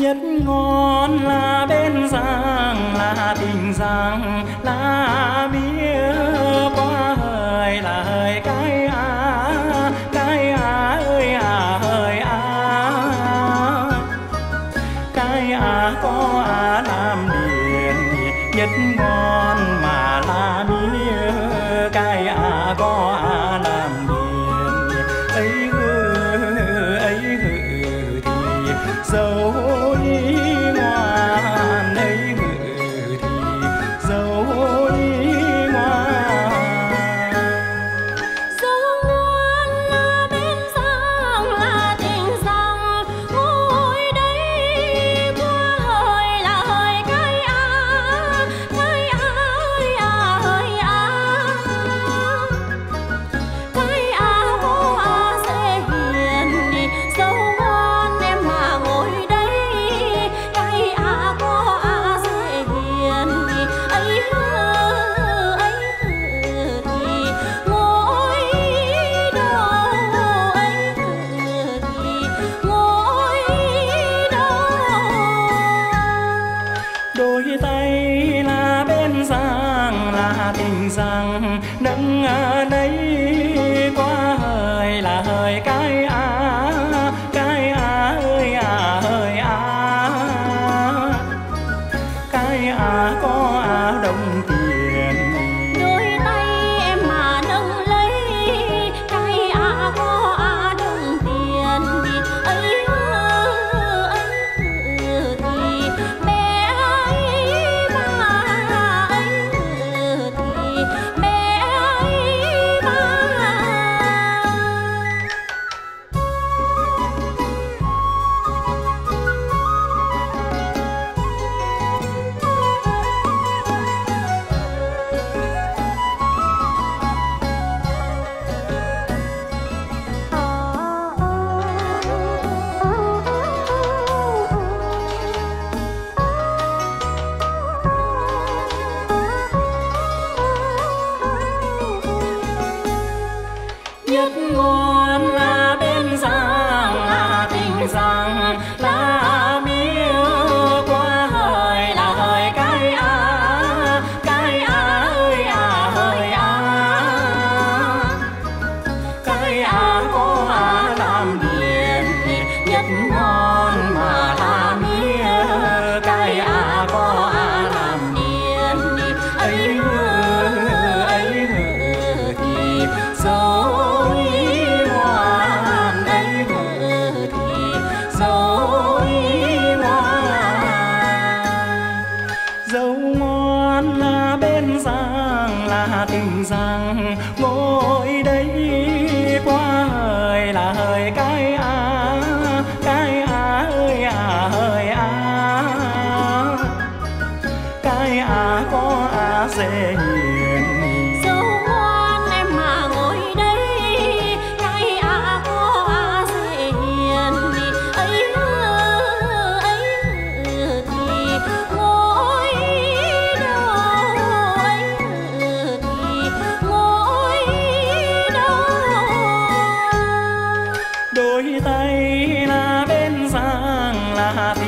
nhất ngon là bên giang, là tình giang, là mía qua hơi là hơi cái à cái à ơi à hơi à cái à có á làm điền nhất ngon mà là mía cái à có á lá mía qua hơi là hơi cái á cái á ơi à hơi á. Cái á có á làm điện nhất ngon trời happy.